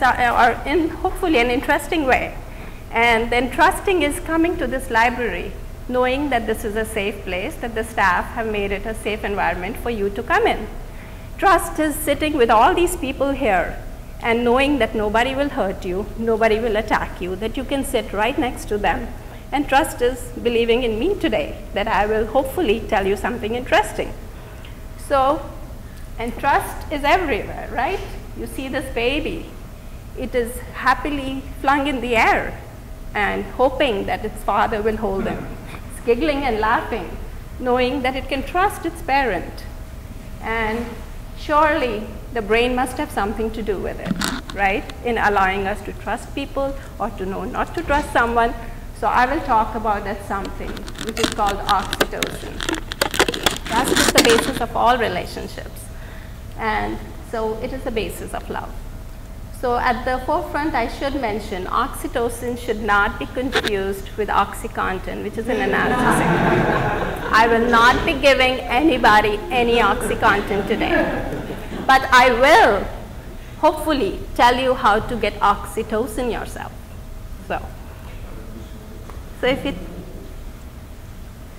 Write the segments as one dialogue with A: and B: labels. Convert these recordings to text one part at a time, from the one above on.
A: tell you, or in hopefully an interesting way. And then trusting is coming to this library, knowing that this is a safe place, that the staff have made it a safe environment for you to come in. Trust is sitting with all these people here and knowing that nobody will hurt you, nobody will attack you, that you can sit right next to them. And trust is believing in me today, that I will hopefully tell you something interesting. So, and trust is everywhere, right? You see this baby, it is happily flung in the air and hoping that its father will hold him. It's giggling and laughing, knowing that it can trust its parent. And surely the brain must have something to do with it, right? In allowing us to trust people or to know not to trust someone. So I will talk about that something, which is called oxytocin. Trust is the basis of all relationships. And so it is the basis of love. So at the forefront, I should mention oxytocin should not be confused with OxyContin, which is an hmm. analgesic. I will not be giving anybody any OxyContin today. But I will hopefully tell you how to get oxytocin yourself. So, so if it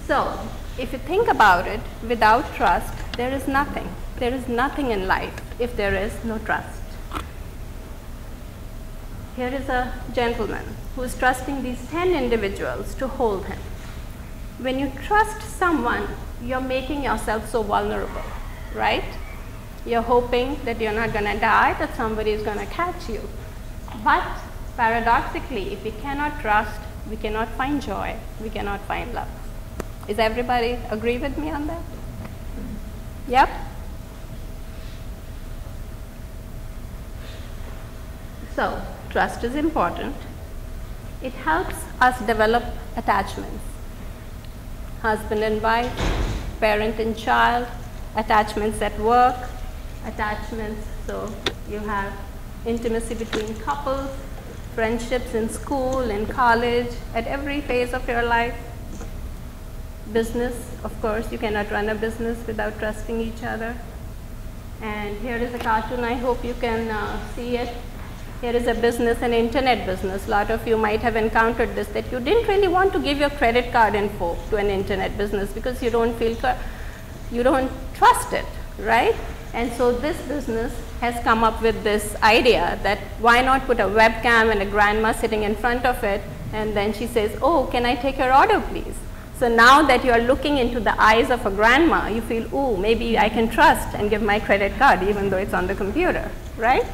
A: so if you think about it, without trust, there is nothing. There is nothing in life if there is no trust. Here is a gentleman who is trusting these 10 individuals to hold him. When you trust someone, you're making yourself so vulnerable, right? You're hoping that you're not going to die, that somebody is going to catch you. But paradoxically, if we cannot trust, we cannot find joy, we cannot find love. Is everybody agree with me on that? Yep. So, trust is important. It helps us develop attachments. Husband and wife, parent and child, attachments at work, attachments. So you have intimacy between couples, friendships in school, in college, at every phase of your life. Business, of course, you cannot run a business without trusting each other. And here is a cartoon, I hope you can uh, see it. Here is a business, an internet business. A lot of you might have encountered this, that you didn't really want to give your credit card info to an internet business because you don't feel, you don't trust it, right? And so this business has come up with this idea that why not put a webcam and a grandma sitting in front of it and then she says, oh, can I take your order please? So now that you are looking into the eyes of a grandma, you feel, oh, maybe I can trust and give my credit card even though it's on the computer, right?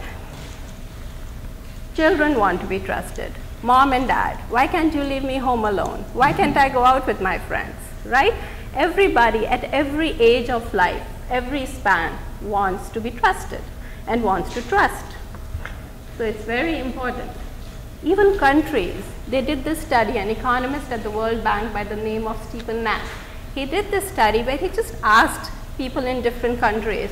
A: Children want to be trusted. Mom and dad, why can't you leave me home alone? Why can't I go out with my friends, right? Everybody at every age of life, every span wants to be trusted and wants to trust. So it's very important. Even countries, they did this study, an economist at the World Bank by the name of Stephen Knack. He did this study where he just asked people in different countries,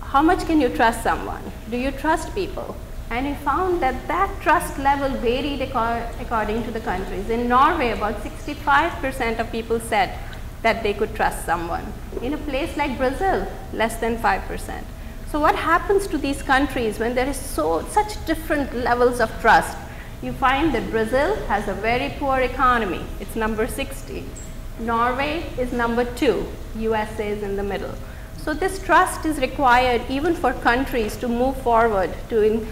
A: how much can you trust someone? Do you trust people? And we found that that trust level varied according to the countries. In Norway, about 65% of people said that they could trust someone. In a place like Brazil, less than 5%. So what happens to these countries when there is so such different levels of trust? You find that Brazil has a very poor economy. It's number 60. Norway is number 2. USA is in the middle. So this trust is required even for countries to move forward to in,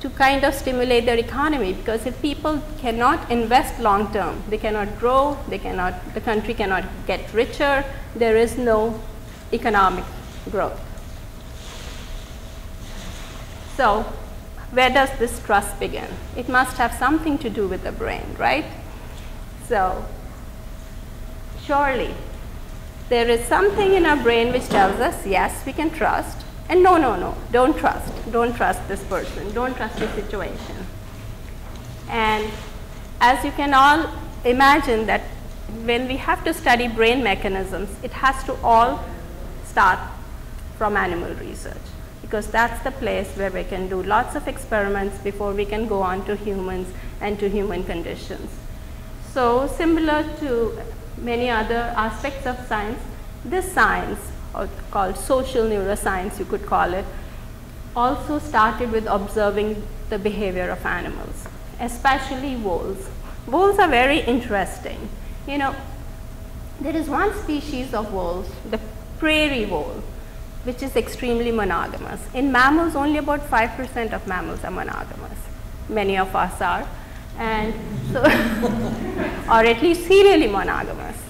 A: to kind of stimulate their economy because if people cannot invest long term, they cannot grow, they cannot, the country cannot get richer, there is no economic growth. So where does this trust begin? It must have something to do with the brain, right? So surely there is something in our brain which tells us, yes, we can trust, and no, no, no, don't trust. Don't trust this person. Don't trust the situation. And as you can all imagine that when we have to study brain mechanisms, it has to all start from animal research because that's the place where we can do lots of experiments before we can go on to humans and to human conditions. So similar to many other aspects of science, this science called social neuroscience, you could call it, also started with observing the behavior of animals, especially voles. Voles are very interesting. You know, there is one species of voles, the prairie vole, which is extremely monogamous. In mammals, only about 5% of mammals are monogamous. Many of us are. And so, or at least serially monogamous.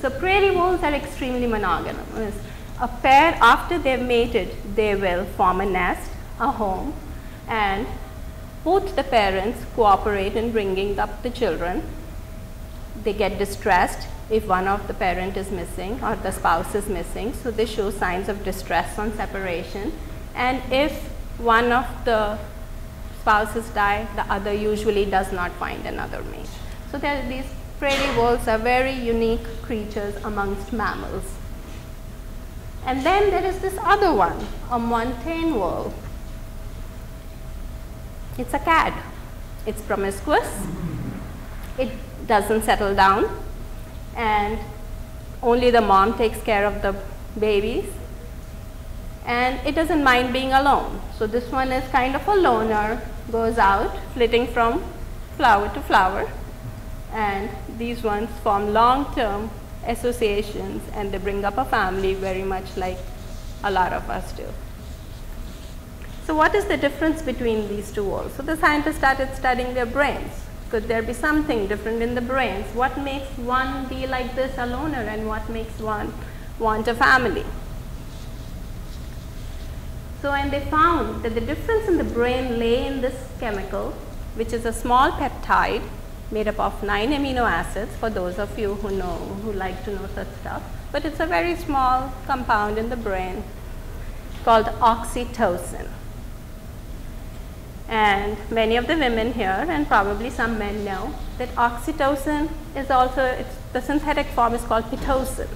A: So prairie voles are extremely monogamous. A pair, after they've mated, they will form a nest, a home, and both the parents cooperate in bringing up the children. They get distressed if one of the parent is missing or the spouse is missing. So they show signs of distress on separation. And if one of the spouses die, the other usually does not find another mate. So there are these prairie voles are very unique creatures amongst mammals. And then there is this other one, a montane vole. It's a cat. It's promiscuous. It doesn't settle down and only the mom takes care of the babies and it doesn't mind being alone. So this one is kind of a loner, goes out flitting from flower to flower and these ones form long-term associations and they bring up a family very much like a lot of us do. So what is the difference between these two worlds? So the scientists started studying their brains. Could there be something different in the brains? What makes one be like this, a loner, and what makes one want a family? So, and they found that the difference in the brain lay in this chemical, which is a small peptide made up of nine amino acids for those of you who know, who like to know such stuff. But it's a very small compound in the brain called oxytocin. And many of the women here and probably some men know that oxytocin is also, the synthetic form is called Pitocin.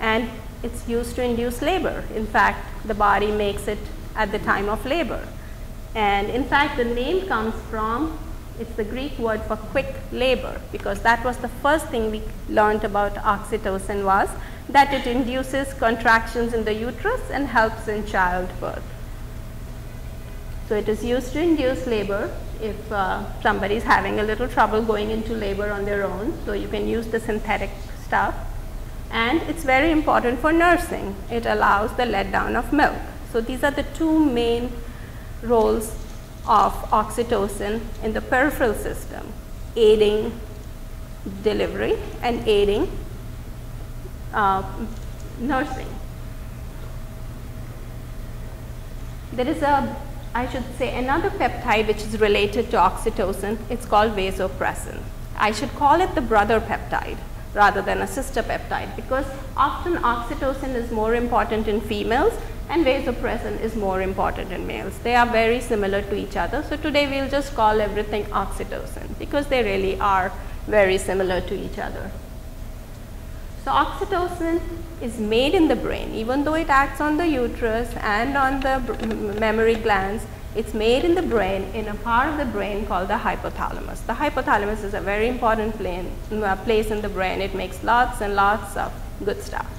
A: And it's used to induce labor. In fact, the body makes it at the time of labor. And in fact, the name comes from, it's the Greek word for quick labor because that was the first thing we learned about oxytocin was that it induces contractions in the uterus and helps in childbirth. So it is used to induce labor if uh, somebody is having a little trouble going into labor on their own. So you can use the synthetic stuff. And it's very important for nursing. It allows the letdown of milk. So these are the two main roles of oxytocin in the peripheral system, aiding delivery and aiding uh, nursing. There is a I should say another peptide which is related to oxytocin, it's called vasopressin. I should call it the brother peptide rather than a sister peptide because often oxytocin is more important in females and vasopressin is more important in males. They are very similar to each other. So today we'll just call everything oxytocin because they really are very similar to each other. So oxytocin is made in the brain, even though it acts on the uterus and on the mammary glands, it's made in the brain in a part of the brain called the hypothalamus. The hypothalamus is a very important plane, uh, place in the brain. It makes lots and lots of good stuff.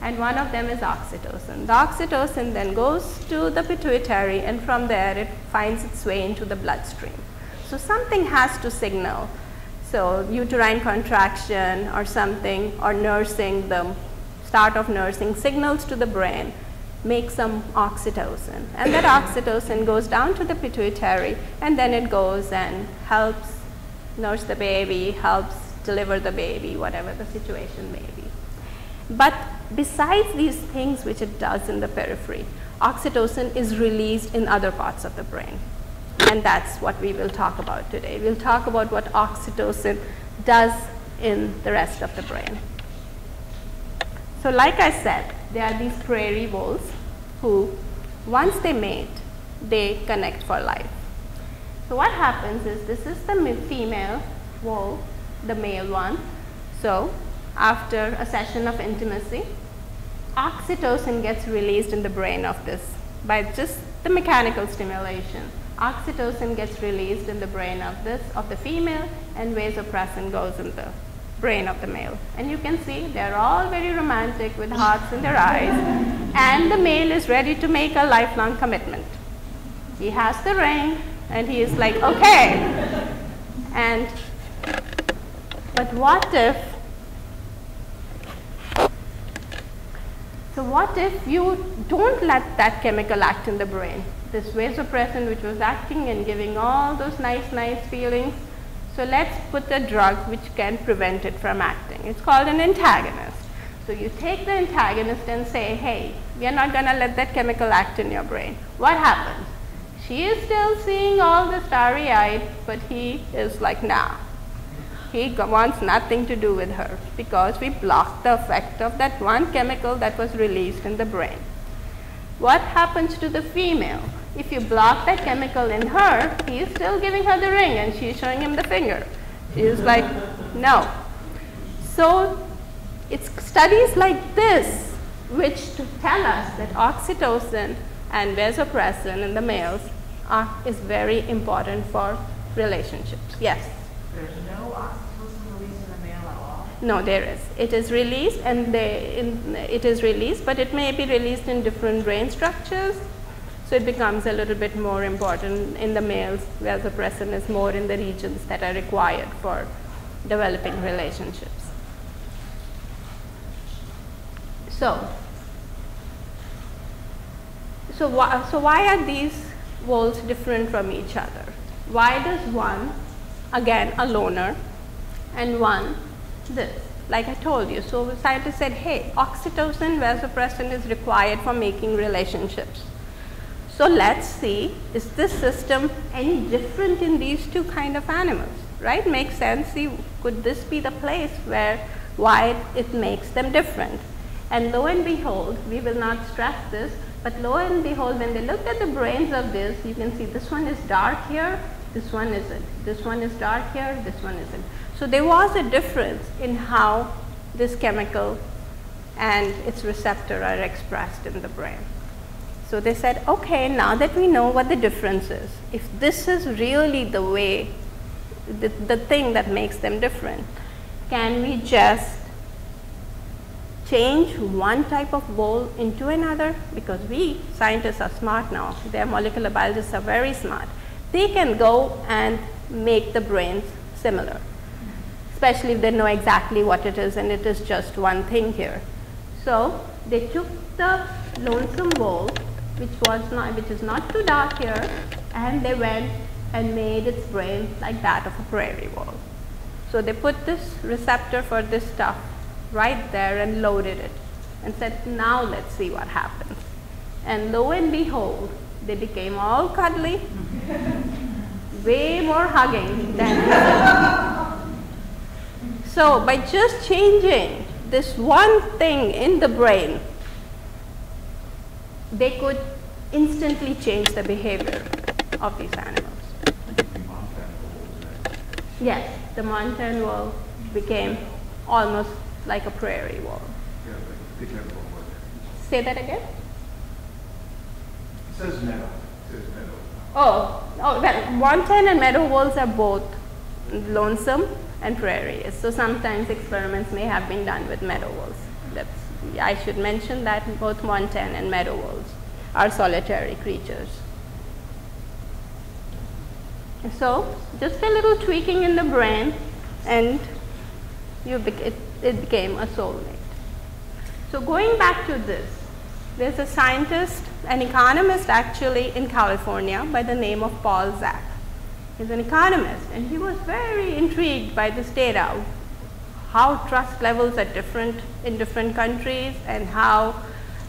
A: And one of them is oxytocin. The oxytocin then goes to the pituitary and from there it finds its way into the bloodstream. So something has to signal so uterine contraction or something or nursing, the start of nursing signals to the brain make some oxytocin and that oxytocin goes down to the pituitary and then it goes and helps nurse the baby, helps deliver the baby, whatever the situation may be. But besides these things which it does in the periphery, oxytocin is released in other parts of the brain. And that's what we will talk about today. We'll talk about what oxytocin does in the rest of the brain. So like I said, there are these prairie voles who, once they mate, they connect for life. So what happens is this is the female vole, the male one. So after a session of intimacy, oxytocin gets released in the brain of this by just the mechanical stimulation oxytocin gets released in the brain of this, of the female, and vasopressin goes in the brain of the male. And you can see they're all very romantic with hearts in their eyes. And the male is ready to make a lifelong commitment. He has the ring and he is like, okay. And, but what if, so what if you don't let that chemical act in the brain? This vasopressin which was acting and giving all those nice, nice feelings. So let's put a drug which can prevent it from acting. It's called an antagonist. So you take the antagonist and say, hey, we are not going to let that chemical act in your brain. What happens? She is still seeing all the starry eyed, but he is like, nah. He wants nothing to do with her because we blocked the effect of that one chemical that was released in the brain. What happens to the female? If you block that chemical in her, he is still giving her the ring and she is showing him the finger. She is like, no. So it's studies like this which to tell us that oxytocin and vasopressin in the males are, is very important for relationships. Yes?
B: There's no oxytocin released in the male at all?
A: No, there is. It is released and they, in, it is released, but it may be released in different brain structures. So it becomes a little bit more important in the males, vasopressin is more in the regions that are required for developing relationships. So, so, wh so why are these voles different from each other? Why does one, again a loner, and one this? Like I told you, so scientists said, hey, oxytocin, vasopressin is required for making relationships. So let's see, is this system any different in these two kind of animals, right? Makes sense, see, could this be the place where, why it makes them different? And lo and behold, we will not stress this, but lo and behold, when they looked at the brains of this, you can see this one is dark here, this one isn't. This one is dark here, this one isn't. So there was a difference in how this chemical and its receptor are expressed in the brain. So they said, okay, now that we know what the difference is, if this is really the way, the, the thing that makes them different, can we just change one type of vole into another? Because we scientists are smart now, their molecular biologists are very smart. They can go and make the brains similar, especially if they know exactly what it is and it is just one thing here. So they took the lonesome vole which was not, which is not too dark here, and they went and made its brain like that of a prairie vole. So they put this receptor for this stuff right there and loaded it and said, now let's see what happens. And lo and behold, they became all cuddly, way more hugging than So by just changing this one thing in the brain, they could instantly change the behavior of these animals. Yes, the mountain vole became almost like a prairie vole. Say that again?
C: It says meadow. It says meadow.
A: Oh, oh well, mountain and meadow voles are both lonesome and prairie. So sometimes experiments may have been done with meadow voles. That's I should mention that both montane and meadow voles are solitary creatures. So just a little tweaking in the brain and you it, it became a soulmate. So going back to this, there's a scientist, an economist actually in California by the name of Paul Zak. He's an economist and he was very intrigued by this data how trust levels are different in different countries and how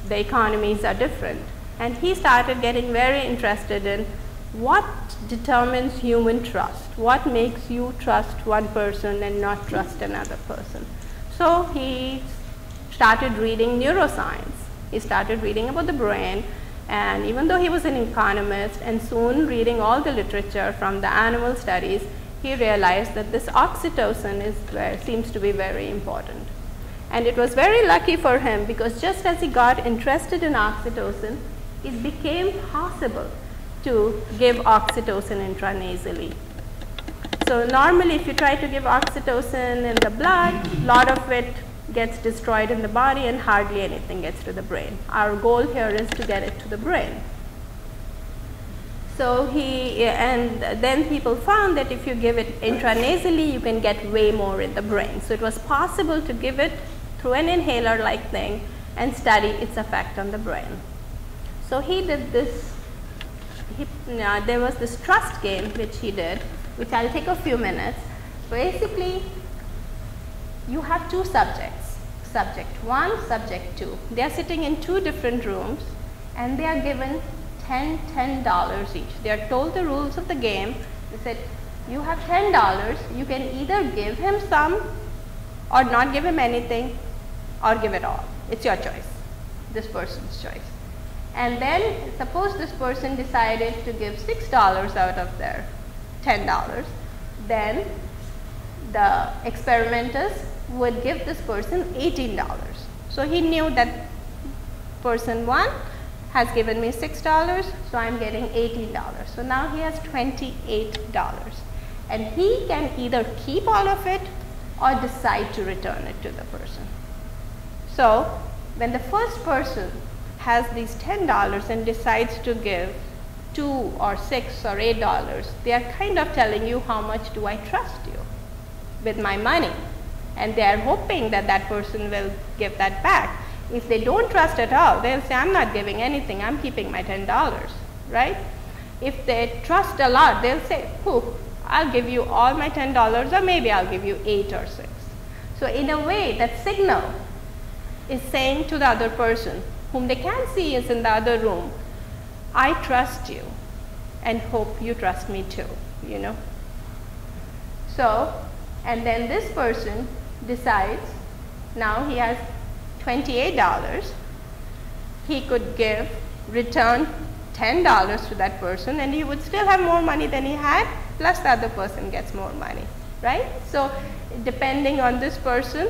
A: the economies are different. And he started getting very interested in what determines human trust, what makes you trust one person and not trust another person. So he started reading neuroscience. He started reading about the brain and even though he was an economist and soon reading all the literature from the animal studies, he realized that this oxytocin is where, seems to be very important. And it was very lucky for him because just as he got interested in oxytocin, it became possible to give oxytocin intranasally. So normally if you try to give oxytocin in the blood, a lot of it gets destroyed in the body and hardly anything gets to the brain. Our goal here is to get it to the brain. So he, and then people found that if you give it intranasally, you can get way more in the brain. So it was possible to give it through an inhaler like thing and study its effect on the brain. So he did this, he, uh, there was this trust game which he did, which I'll take a few minutes. Basically, you have two subjects, subject 1, subject 2. They are sitting in two different rooms and they are given 10 $10 each. They are told the rules of the game. They said, you have $10, you can either give him some or not give him anything or give it all. It's your choice, this person's choice. And then suppose this person decided to give $6 out of their $10, then the experimenters would give this person $18. So he knew that person 1 has given me $6, so I'm getting $18. So now he has $28. And he can either keep all of it or decide to return it to the person. So when the first person has these $10 and decides to give 2 or 6 or 8 dollars, they are kind of telling you how much do I trust you with my money. And they are hoping that that person will give that back. If they don't trust at all, they'll say, I'm not giving anything, I'm keeping my $10, right? If they trust a lot, they'll say, Whew, I'll give you all my $10 or maybe I'll give you 8 or 6. So in a way, that signal is saying to the other person, whom they can't see is in the other room, I trust you and hope you trust me too, you know. So, and then this person decides, now he has $28, he could give, return $10 to that person and he would still have more money than he had, plus the other person gets more money, right? So depending on this person,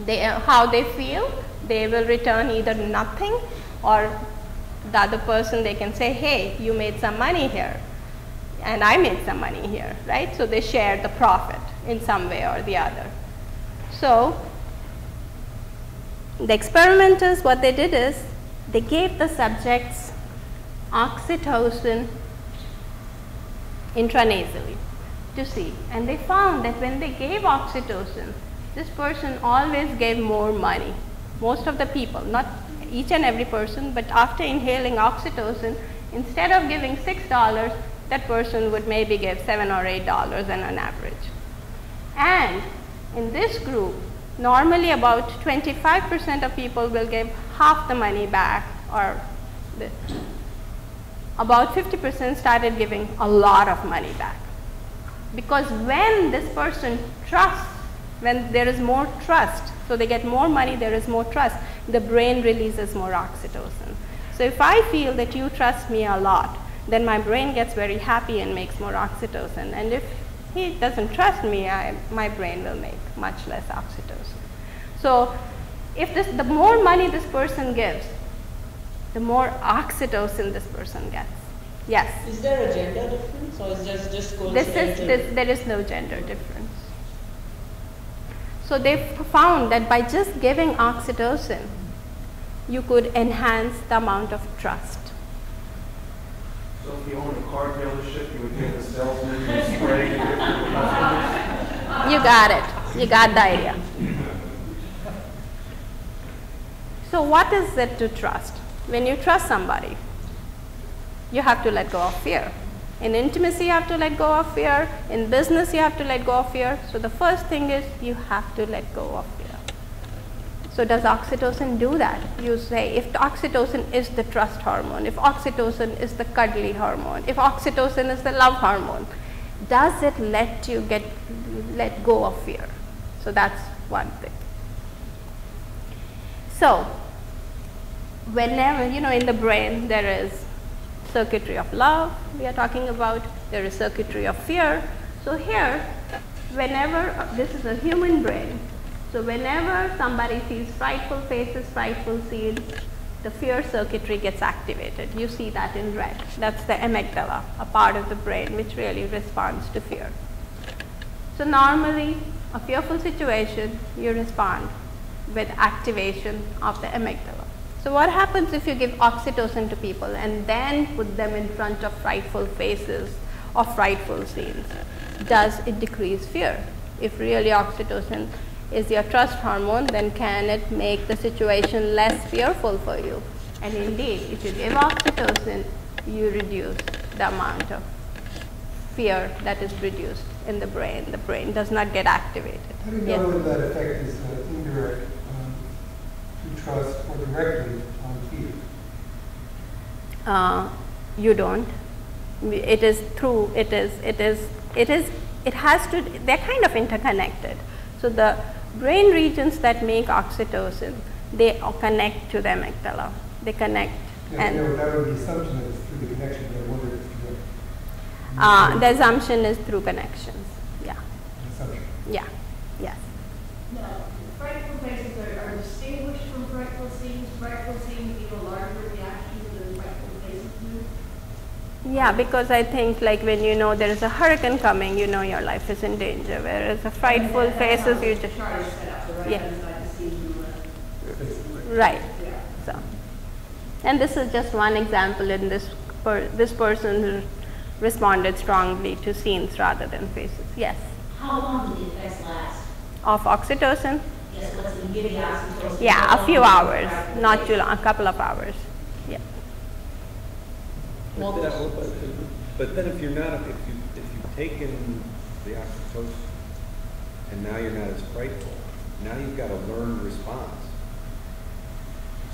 A: they, uh, how they feel, they will return either nothing or the other person they can say, hey, you made some money here and I made some money here, right? So they share the profit in some way or the other. So the experimenters, what they did is they gave the subjects oxytocin intranasally to see. And they found that when they gave oxytocin, this person always gave more money. Most of the people, not each and every person, but after inhaling oxytocin, instead of giving $6, that person would maybe give 7 or $8 on an average. And in this group, normally about 25% of people will give half the money back or about 50% started giving a lot of money back. Because when this person trusts, when there is more trust, so they get more money, there is more trust, the brain releases more oxytocin. So if I feel that you trust me a lot, then my brain gets very happy and makes more oxytocin. And if he doesn't trust me, I, my brain will make much less oxytocin. So if this, the more money this person gives, the more oxytocin this person gets. Yes.
D: Is there a gender difference or is just just
A: This is this, there is no gender difference. So they found that by just giving oxytocin, you could enhance the amount of trust.
C: So if you own a car dealership, you would get the salesman and spray to different customers?
A: You got it. You got the idea. So what is it to trust? When you trust somebody, you have to let go of fear. In intimacy, you have to let go of fear. In business, you have to let go of fear. So the first thing is you have to let go of fear. So does oxytocin do that? You say if oxytocin is the trust hormone, if oxytocin is the cuddly hormone, if oxytocin is the love hormone, does it let you get let go of fear? So that's one thing. So whenever you know in the brain there is circuitry of love we are talking about, there is circuitry of fear. So here whenever this is a human brain so whenever somebody sees frightful faces, frightful scenes, the fear circuitry gets activated. You see that in red. That's the amygdala, a part of the brain which really responds to fear. So normally, a fearful situation, you respond with activation of the amygdala. So what happens if you give oxytocin to people and then put them in front of frightful faces or frightful scenes? Does it decrease fear? If really oxytocin is your trust hormone, then can it make the situation less fearful for you? And indeed, if you give oxytocin, you reduce the amount of fear that is produced in the brain. The brain does not get activated.
E: How do you
A: Yes.
E: know that effect is uh, indirect um, to trust or directly on fear?
A: uh, you don't. It is through, it is, it is, it is, it has to, they're kind of interconnected. So the brain regions that make oxytocin, they connect to the amygdala. They connect
E: Yes,
A: and
E: no, that would be assumption that it's through the connection, but I wonder if it's direct.
A: Uh, the assumption is through connections. Yeah,
E: Assumption.
A: yeah, yes.
B: Now, frightful faces are, are distinguished from frightful scenes. Frightful scenes give a larger reaction than frightful faces do.
A: Yeah, because I think like when you know there is a hurricane coming, you know your life is in danger. Whereas a frightful
B: And that's
A: faces, you just
B: chart set up, the right
A: Yeah.
B: hand side, the scenes on the left.
E: It's-
A: right.
B: Yeah.
A: So, and this is just one example in this per, this person who responded strongly to scenes rather than faces. Yes,
F: How long do the effects last?
A: of oxytocin.
F: Yes, what's the giving oxytocin?
A: Yeah, a few
F: long does it
A: hours, not too long, a couple of hours. Yeah.
G: But then, but- but then if you're not, if you, if you've taken the oxytocin and now you're not as frightful, now you've got a learned response.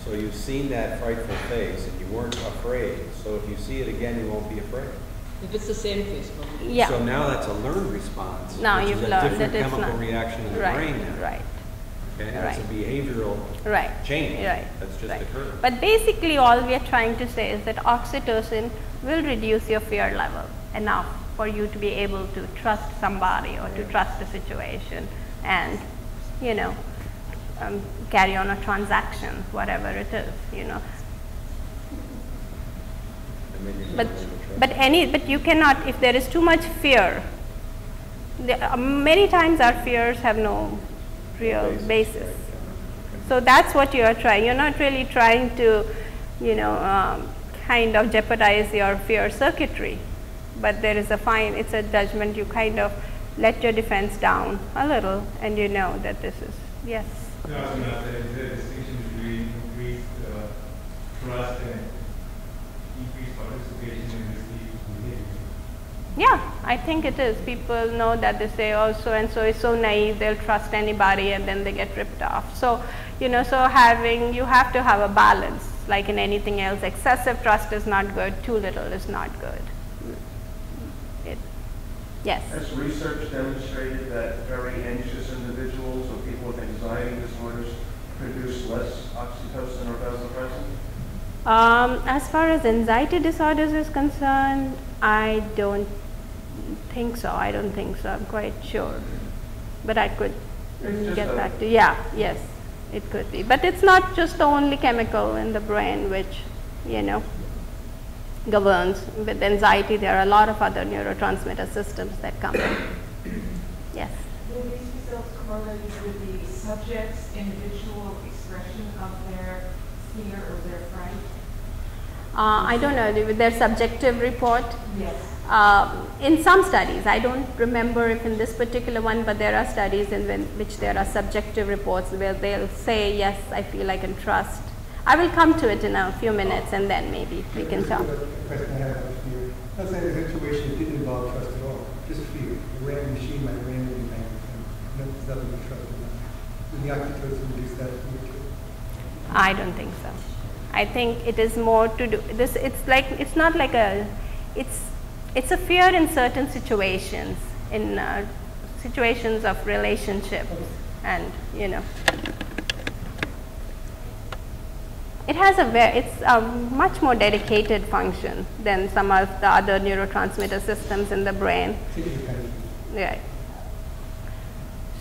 G: So you've seen that frightful face and you weren't afraid, so if you see it again, you won't be afraid.
D: If it's the same face, probably.
A: Yeah.
G: So now that's a learned response.
A: Now
G: which
A: you've
G: is a
A: learned
G: different
A: that it's
G: chemical
A: not-
G: reaction in the
A: right,
G: brain now.
A: Right.
G: Okay, that's a behavioral
A: Right.
G: change
A: Right.
G: that's just
A: right.
G: occurred.
A: But basically, all we are trying to say is that oxytocin will reduce your fear level enough for you to be able to trust somebody or to trust a situation and, you know, um, carry on a transaction, whatever it is, you know.
G: And then you can
A: But,
G: learn to trust.
A: but any, but you cannot, if there is too much fear, the, uh, many times our fears have no real
G: Basis,
A: basis.
G: right, yeah.
A: So that's what you are trying. You're not really trying to, you know, um, kind of jeopardize your fear circuitry. But there is a fine, it's a judgment. You kind of let your defense down a little and you know that this is, yes.
H: No, I was going to say, is there a distinction between increased uh, trust and increased participation in risky behavior?
A: Yeah, I think it is. People know that they say, oh, so and so is so naive, they'll trust anybody and then they get ripped off. So, you know, so having, you have to have a balance. Like in anything else, excessive trust is not good, too little is not good. It, yes.
C: Has research demonstrated that very anxious individuals or people with anxiety disorders produce less oxytocin or vasopressin?
A: Um, as far as anxiety disorders is concerned, I don't think so. I don't think so. I'm quite sure. But I could
C: It's
A: mm, get back to, yeah, yes, it could be. But it's not just the only chemical in the brain which, you know, governs. With anxiety, there are a lot of other neurotransmitter systems that come in. Yes.
B: Will these results correlate with the subject's individual expression of their fear or their fright?
A: Uh, I don't know, with their subjective report.
B: Yes.
A: Um, in some studies, I don't remember if in this particular one, but there are studies in when, which there are subjective reports where they'll say, yes, I feel I can trust. I will come to it in a few minutes and then maybe we can talk.
E: I have about fear. Let's say a situation didn't involve trust at all, just fear. A random machine might randomly bang and there's nothing to trust in that. Would the oxytocin reduce that fear too?
A: I don't think so. I think it is more to do this. It's like it's not like a, it's it's a fear in certain situations, in uh, situations of relationships, and you know. It has a very, it's a much more dedicated function than some of the other neurotransmitter systems in the brain. Right.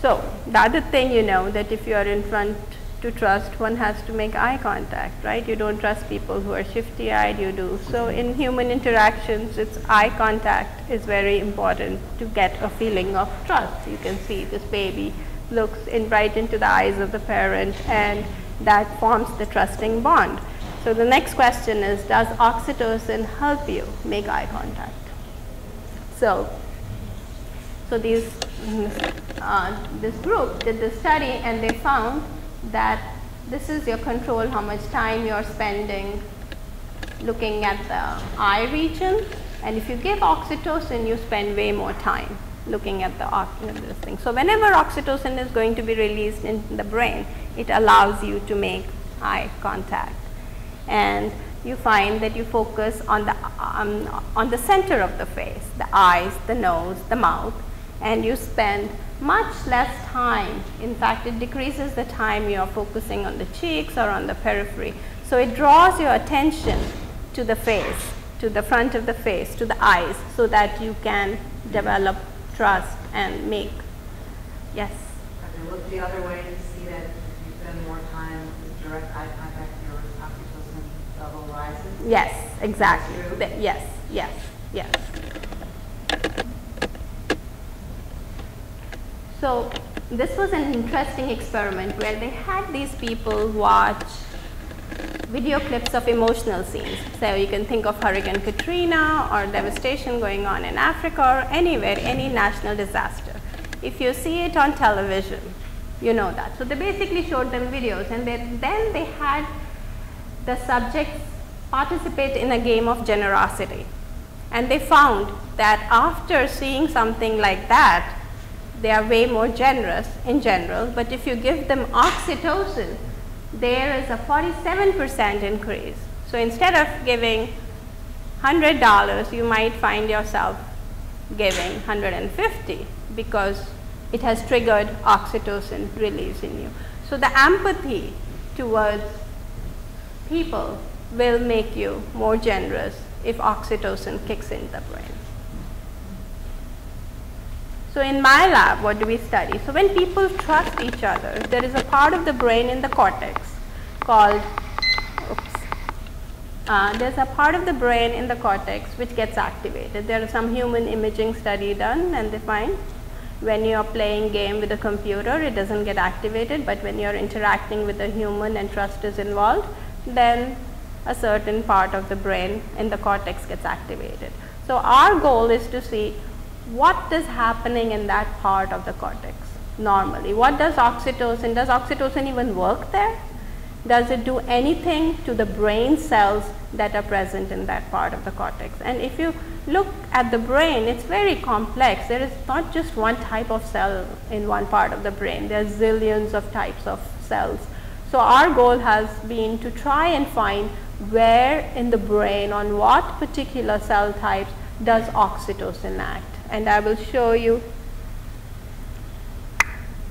A: So the other thing you know that if you are in front, to trust, one has to make eye contact, right? You don't trust people who are shifty eyed, you do. So, in human interactions, it's eye contact is very important to get a feeling of trust. You can see this baby looks in right into the eyes of the parent, and that forms the trusting bond. So, the next question is Does oxytocin help you make eye contact? So, so these, uh, this group did this study and they found that this is your control how much time you're spending looking at the eye region and if you give oxytocin you spend way more time looking at the this thing. So whenever oxytocin is going to be released in the brain it allows you to make eye contact and you find that you focus on the um, on the center of the face the eyes the nose the mouth and you spend much less time. In fact, it decreases the time you are focusing on the cheeks or on the periphery. So it draws your attention to the face, to the front of the face, to the eyes, so that you can develop trust and make. Yes?
I: Have you looked the other way to see that if you spend more time with direct eye contact, your oxytocin level rises?
A: Yes, exactly. Yes, yes, yes. So this was an interesting experiment where they had these people watch video clips of emotional scenes. So you can think of Hurricane Katrina or devastation going on in Africa or anywhere, any national disaster. If you see it on television, you know that. So they basically showed them videos and they, then they had the subjects participate in a game of generosity. And they found that after seeing something like that, they are way more generous in general, but if you give them oxytocin, there is a 47% increase. So instead of giving $100, you might find yourself giving 150 because it has triggered oxytocin release in you. So the empathy towards people will make you more generous if oxytocin kicks in the brain. So in my lab, what do we study? So when people trust each other, there is a part of the brain in the cortex called, oops, uh, there's a part of the brain in the cortex which gets activated. There is some human imaging study done and they find when you are playing game with a computer, it doesn't get activated, but when you're interacting with a human and trust is involved, then a certain part of the brain in the cortex gets activated. So our goal is to see what is happening in that part of the cortex normally? What does oxytocin, does oxytocin even work there? Does it do anything to the brain cells that are present in that part of the cortex? And if you look at the brain, it's very complex. There is not just one type of cell in one part of the brain. There are zillions of types of cells. So our goal has been to try and find where in the brain, on what particular cell types does oxytocin act and I will show you.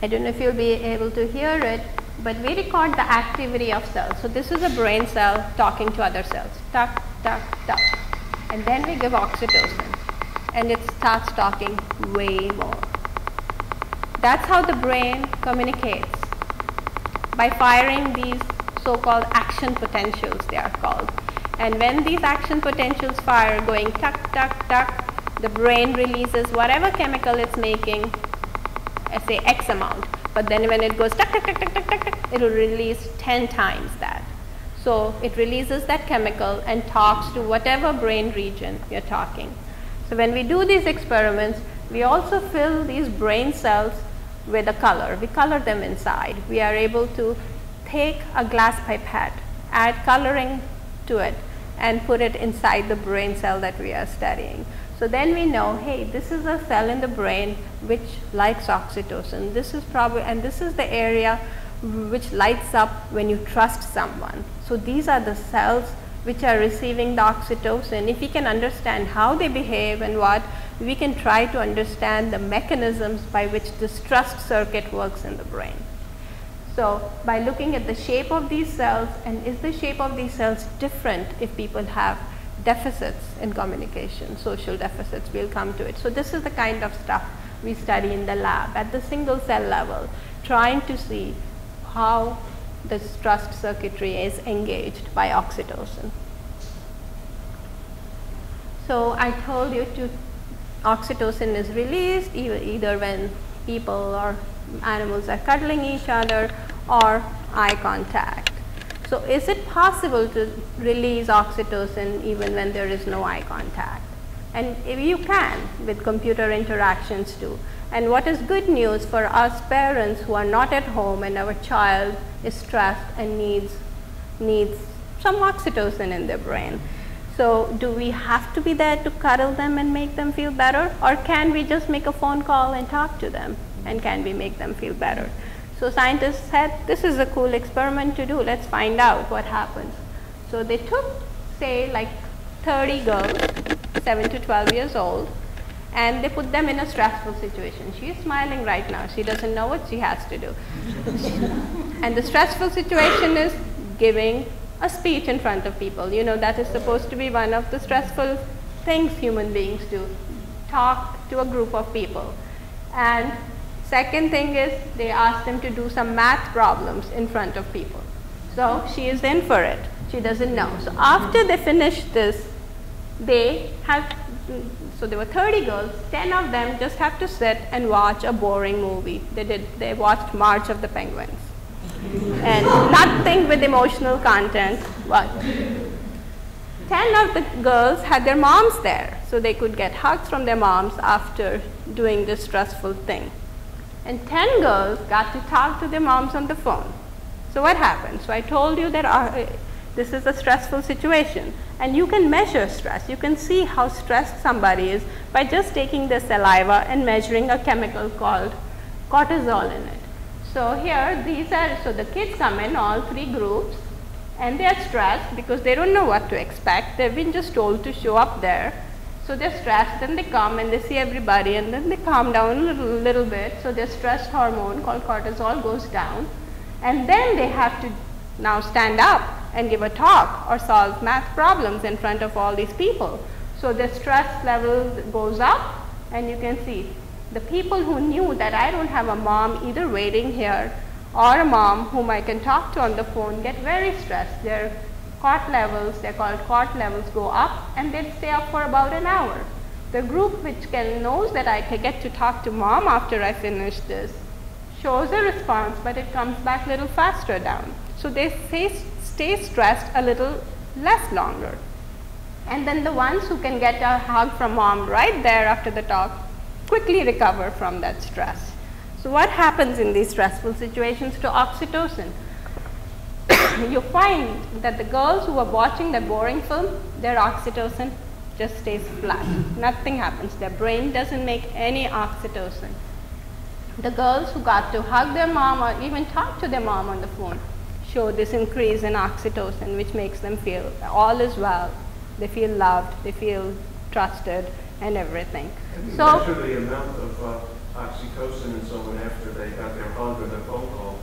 A: I don't know if you'll be able to hear it, but we record the activity of cells. So this is a brain cell talking to other cells, tuck, tuck, tuck. And then we give oxytocin and it starts talking way more. That's how the brain communicates by firing these so-called action potentials they are called. And when these action potentials fire going tuck, tuck, tuck, the brain releases whatever chemical it's making, say X amount, but then when it goes tuck, tuck, tuck, tuck, tuck, tuck, tuck, it will release 10 times that. So it releases that chemical and talks to whatever brain region you're talking. So when we do these experiments, we also fill these brain cells with a color. We color them inside. We are able to take a glass pipette, add coloring to it, and put it inside the brain cell that we are studying. So then we know, hey, this is a cell in the brain which likes oxytocin. This is probably, and this is the area which lights up when you trust someone. So these are the cells which are receiving the oxytocin. If we can understand how they behave and what, we can try to understand the mechanisms by which this trust circuit works in the brain. So by looking at the shape of these cells and is the shape of these cells different if people have deficits in communication, social deficits, we'll come to it. So this is the kind of stuff we study in the lab at the single cell level, trying to see how this trust circuitry is engaged by oxytocin. So I told you to oxytocin is released e- either when people or animals are cuddling each other or eye contact. So is it possible to release oxytocin even when there is no eye contact? And if you can with computer interactions too. And what is good news for us parents who are not at home and our child is stressed and needs needs some oxytocin in their brain. So do we have to be there to cuddle them and make them feel better? Or can we just make a phone call and talk to them? And can we make them feel better? So scientists said, this is a cool experiment to do. Let's find out what happens. So they took, say, like 30 girls, 7 to 12 years old, and they put them in a stressful situation. She's smiling right now. She doesn't know what she has to do. and the stressful situation is giving a speech in front of people. You know, that is supposed to be one of the stressful things human beings do talk to a group of people. And second thing is they ask them to do some math problems in front of people. So she is in for it. She doesn't know. So after they finish this, they have, so there were 30 girls, 10 of them just have to sit and watch a boring movie. They did, they watched March of the Penguins and nothing with emotional content. But 10 of the girls had their moms there, so they could get hugs from their moms after doing this stressful thing. And 10 girls got to talk to their moms on the phone. So what happened? So I told you that uh, this is a stressful situation. And you can measure stress. You can see how stressed somebody is by just taking their saliva and measuring a chemical called cortisol in it. So here these are, so the kids come in all three groups and they are stressed because they don't know what to expect. They've been just told to show up there. So they're stressed, then they come and they see everybody and then they calm down a little, little bit. So their stress hormone called cortisol goes down and then they have to now stand up and give a talk or solve math problems in front of all these people. So their stress level goes up and you can see the people who knew that I don't have a mom either waiting here or a mom whom I can talk to on the phone get very stressed. Their cot levels, they're called cot levels, go up and they stay up for about an hour. The group which can knows that I can get to talk to mom after I finish this shows a response, but it comes back a little faster down. So they stay, stay stressed a little less longer. And then the ones who can get a hug from mom right there after the talk quickly recover from that stress. So what happens in these stressful situations to oxytocin? you find that the girls who are watching the boring film, their oxytocin just stays flat. Nothing happens. Their brain doesn't make any oxytocin. The girls who got to hug their mom or even talk to their mom on the phone show this increase in oxytocin, which makes them feel all is well. They feel loved, they feel trusted, and everything.
C: You
A: So-
C: measure the amount of uh, oxytocin in someone after they got their hug or their phone call?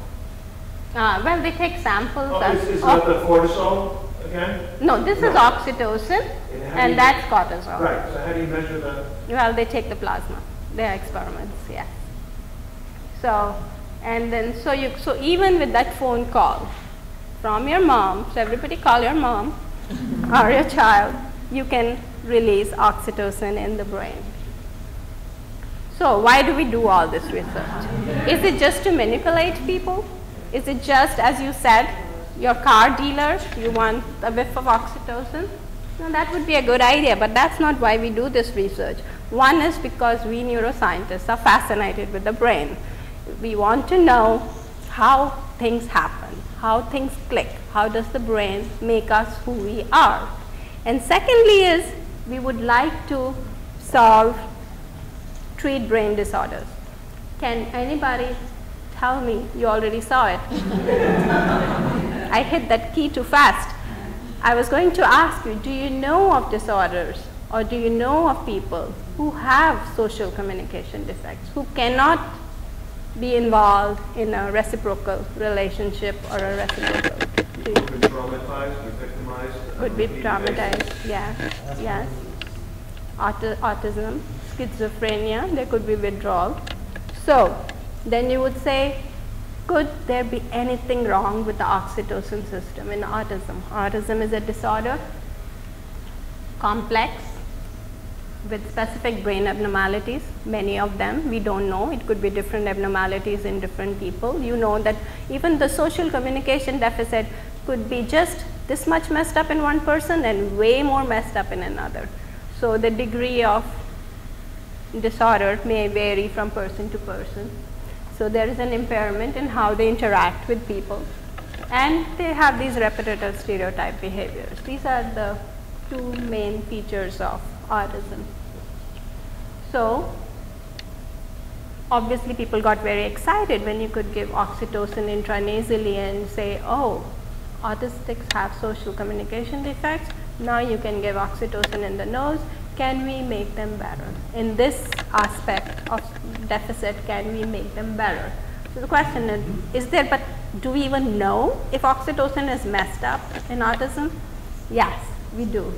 A: Uh, well, they take samples.
C: Oh,
A: of-
C: is, is that the cortisol again?
A: no, this is oxytocin,
C: And
A: and that's cortisol.
C: Right, so how do you measure that?
A: Well, they take the plasma. They're experiments, yes. So, and then so you so even with that phone call from your mom, so everybody call your mom or your child, you can release oxytocin in the brain. So why do we do all this research? Is it just to manipulate people? Is it just as you said, your car dealer, you want a whiff of oxytocin? No, that would be a good idea, but that's not why we do this research. One is because we neuroscientists are fascinated with the brain. We want to know how things happen, how things click, how does the brain make us who we are. And secondly is we would like to solve treat brain disorders. Can anybody tell me? You already saw it. I hit that key too fast. I was going to ask you do you know of disorders or do you know of people who have social communication defects, who cannot be involved in a reciprocal relationship or a reciprocal? You-
C: been traumatized or victimized?
A: could be traumatized, yeah, yes. Auti- autism, schizophrenia, there could be withdrawal. So, then you would say, could there be anything wrong with the oxytocin system in autism? Autism is a disorder, complex, with specific brain abnormalities, many of them we don't know. It could be different abnormalities in different people. You know that even the social communication deficit could be just this much messed up in one person and way more messed up in another. So the degree of disorder may vary from person to person. So there is an impairment in how they interact with people and they have these repetitive stereotype behaviors. These are the two main features of autism. So obviously people got very excited when you could give oxytocin intranasally and say, oh, autistics have social communication defects. Now you can give oxytocin in the nose. Can we make them better? In this aspect of deficit, can we make them better? So the question is, is there, but do we even know if oxytocin is messed up in autism? Yes, we do.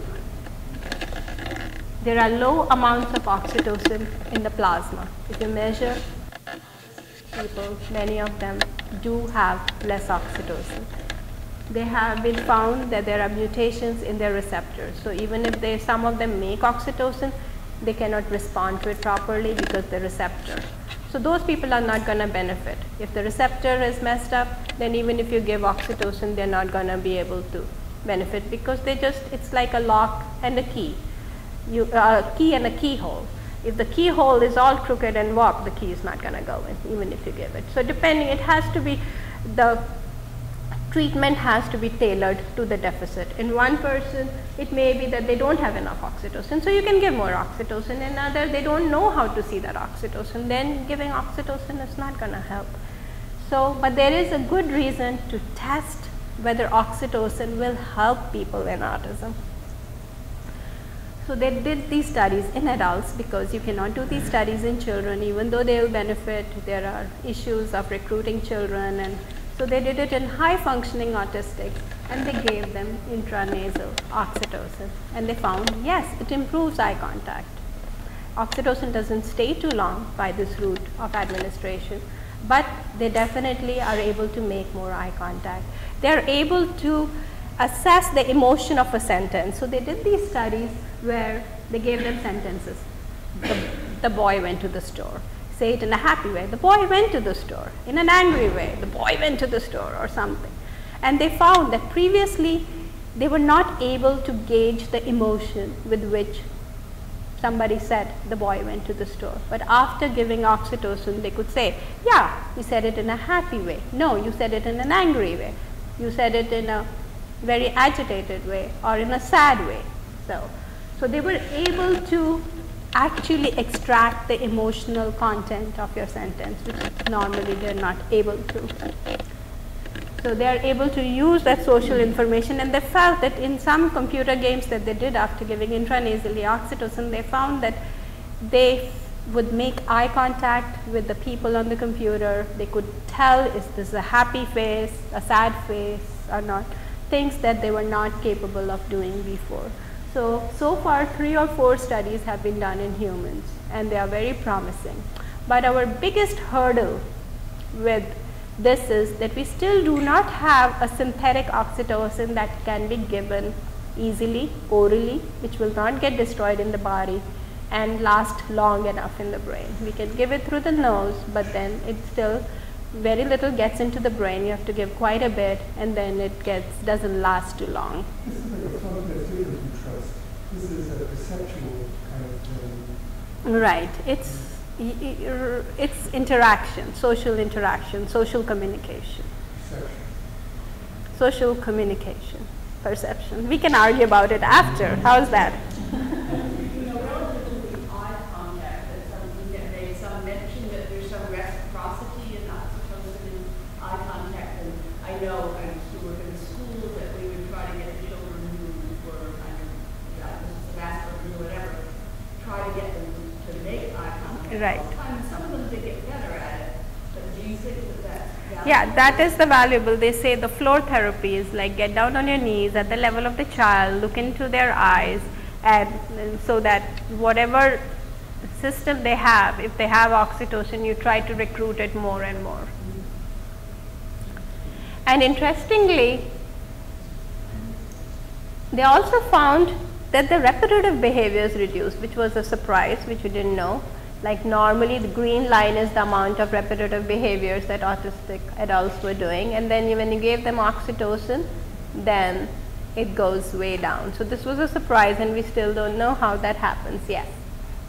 A: There are low amounts of oxytocin in the plasma. If you measure people, many of them do have less oxytocin. They have been found that there are mutations in their receptors. So even if they, some of them make oxytocin, they cannot respond to it properly because the receptor. So those people are not going to benefit. If the receptor is messed up, then even if you give oxytocin, they're not going to be able to benefit because they just, it's like a lock and a key you, uh, key and a keyhole. If the keyhole is all crooked and warped, the key is not going to go in, even if you give it. So depending, it has to be, the treatment has to be tailored to the deficit. In one person, it may be that they don't have enough oxytocin, so you can give more oxytocin. In another, they don't know how to see that oxytocin, then giving oxytocin is not going to help. So, but there is a good reason to test whether oxytocin will help people in autism. So they did these studies in adults because you cannot do these studies in children even though they will benefit. There are issues of recruiting children and so they did it in high functioning autistics and they gave them intranasal oxytocin and they found yes it improves eye contact. Oxytocin doesn't stay too long by this route of administration but they definitely are able to make more eye contact. They are able to assess the emotion of a sentence. So they did these studies where they gave them sentences. The, the boy went to the store. Say it in a happy way. The boy went to the store. In an angry way, the boy went to the store or something. And they found that previously they were not able to gauge the emotion with which somebody said the boy went to the store. But after giving oxytocin, they could say, yeah, you said it in a happy way. No, you said it in an angry way. You said it in a very agitated way or in a sad way. So, so they were able to actually extract the emotional content of your sentence, which normally they're not able to. So they are able to use that social information and they felt that in some computer games that they did after giving intranasally oxytocin, they found that they would make eye contact with the people on the computer. They could tell is this a happy face, a sad face or not things that they were not capable of doing before. So, so far three or four studies have been done in humans and they are very promising. But our biggest hurdle with this is that we still do not have a synthetic oxytocin that can be given easily, orally, which will not get destroyed in the body and last long enough in the brain. We can give it through the nose, but then it still very little gets into the brain. You have to give quite a bit, and then it gets doesn't last too long.
E: This is like a form of trust. This is a perceptual kind of thing.
A: Right. It's it's interaction, social interaction, social communication. Social communication, perception. We can argue about it after. How's that? Right. Some of them they get better at it. Yeah, that is the valuable. They say the floor therapy is like get down on your knees at the level of the child, look into their eyes, and, and so that whatever system they have, if they have oxytocin, you try to recruit it more and more. And interestingly, they also found that the repetitive behaviors reduced, which was a surprise, which we didn't know. Like normally the green line is the amount of repetitive behaviors that autistic adults were doing and then when you gave them oxytocin, then it goes way down. So this was a surprise and we still don't know how that happens, yes.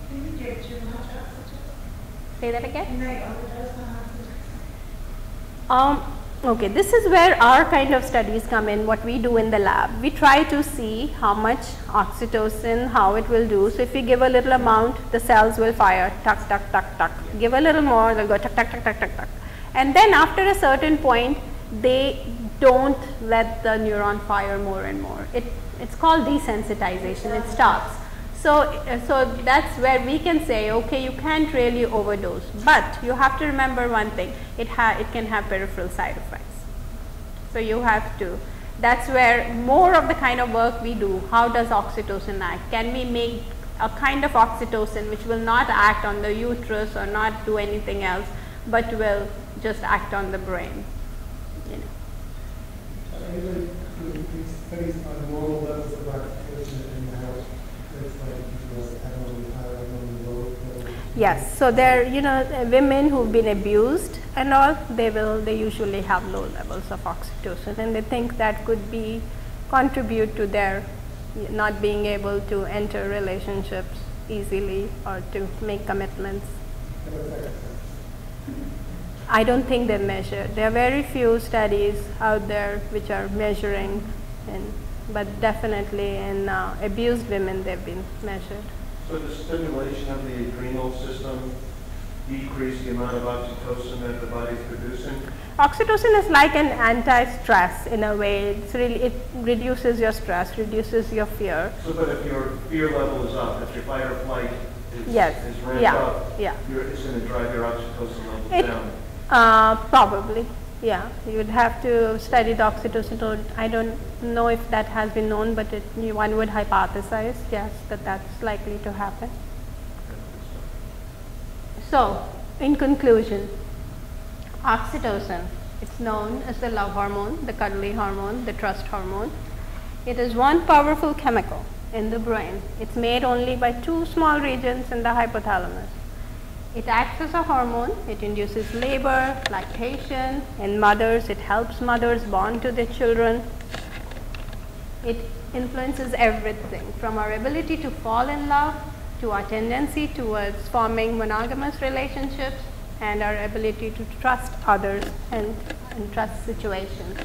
B: Can you get too much oxytocin?
A: Say that again?
B: Can they overdose on oxytocin?
A: Um, okay, this is where our kind of studies come in, what we do in the lab. We try to see how much oxytocin, how it will do. So if we give a little amount, the cells will fire, tuck, tuck, tuck, tuck. Give a little more, they'll go tuck, tuck, tuck, tuck, tuck, tuck. And then after a certain point, they don't let the neuron fire more and more. It, it's called desensitization, it stops. So, uh, so that's where we can say, okay, you can't really overdose, but you have to remember one thing, it, ha it can have peripheral side effects. So you have to, that's where more of the kind of work we do, how does oxytocin act? Can we make a kind of oxytocin which will not act on the uterus or not do anything else, but will just act on the brain? You know.
E: Anybody who who studies on normal levels of oxytocin and how it's like, you know, abnormally high, abnormally low. levels?
A: Yes, so there, you know, women who've been abused and all, they will, they usually have low levels of oxytocin and they think that could be, contribute to their not being able to enter relationships easily or to make commitments. I don't think they measure. There are very few studies out there which are measuring, and, but definitely in uh, abused women they've been measured.
C: So the stimulation of the adrenal system decrease the amount of oxytocin that the body is producing?
A: Oxytocin is like an anti-stress in a way. It's really, it reduces your stress, reduces your fear.
C: So but if your fear level is up, if your fight or flight is,
A: Yes,
C: is ramped
A: yeah,
C: up,
A: yeah.
C: you're, it's going to drive your oxytocin level
A: It-
C: down.
A: Uh, probably, yeah. You would have to study the oxytocin. to- I don't know if that has been known, but it, one would hypothesize, yes, that that's likely to happen. So, in conclusion, oxytocin, it's known as the love hormone, the cuddly hormone, the trust hormone. It is one powerful chemical in the brain. It's made only by two small regions in the hypothalamus. It acts as a hormone, it induces labor, lactation. In mothers, it helps mothers bond to their children. It influences everything from our ability to fall in love to our tendency towards forming monogamous relationships and our ability to trust others and, and trust situations.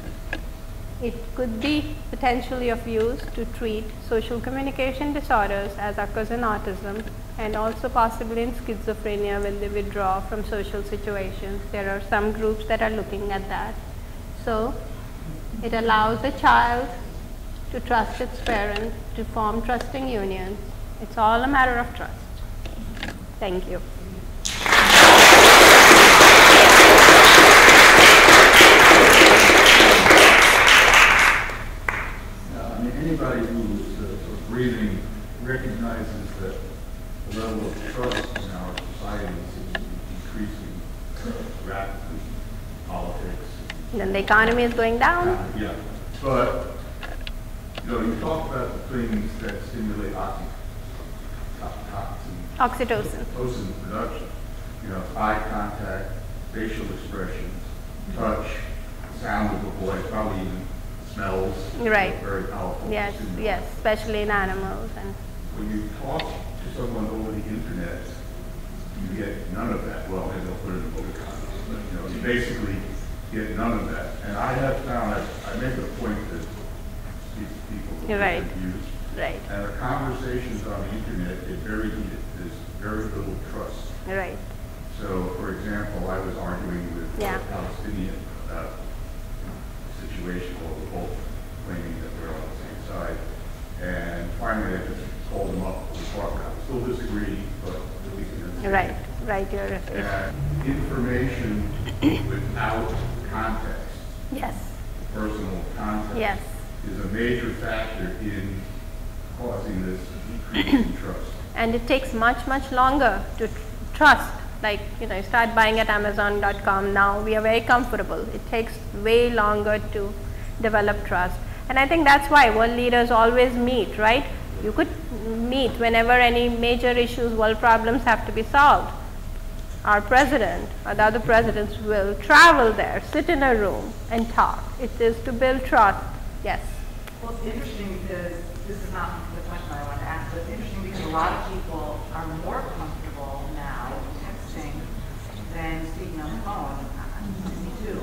A: It could be potentially of use to treat social communication disorders as occurs in autism and also possibly in schizophrenia when they withdraw from social situations. There are some groups that are looking at that. So it allows a child to trust its parent, to form trusting unions. It's all a matter of trust. Thank you.
J: Uh, anybody who's uh, sort of breathing recognizes the level of trust in our society seems to be decreasing rapidly. Politics.
A: Then the economy is going down.
J: uh, Yeah, but, you know, you talk about the things that stimulate oxy, oxy,
A: Oxytocin.
J: oxytocin production. You know, eye contact, facial expressions, touch, sound of a voice, probably even smells.
A: Right.
J: Very powerful.
A: Yes, yes, especially in animals and
J: When you talk someone over the internet, you get none of that. Well, maybe they'll put it in emoticons, but you know, you basically get none of that. And I have found, I, I make a point that to people
A: You're right. right,
J: And the conversations on the internet get very heated. There's very little trust.
A: right.
J: So, for example, I was arguing with
A: Yeah.
J: a Palestinian about the situation, well, we're both claiming that we're on the same side. And finally, I just called them up to talk. I still disagree, but at least we understand.
A: Right, right, you're,
J: And information without context,
A: yes,
J: personal context.
A: yes,
J: Is a major factor in causing this decrease in trust.
A: and it takes much, much longer to tr- trust like, you know, you start buying at Amazon.com now, we are very comfortable. It takes way longer to develop trust. And I think that's why world leaders always meet, right? You could meet whenever any major issues, world problems have to be solved. Our president or the other presidents will travel there, sit in a room and talk. It is to build trust. Yes.
I: Well, it's interesting because this is not the question I want to ask, but it's interesting because a lot of people are more comfortable now texting than speaking on the phone. Me too.